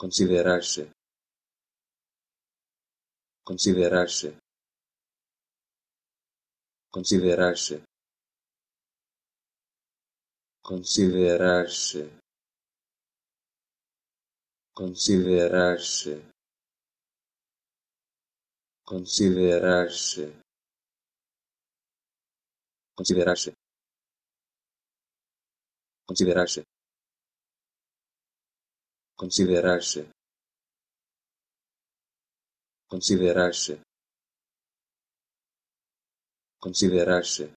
considerarse considerarse considerarse considerarse considerarse considerarse considerarse considerarse considerarse considerarse considerarse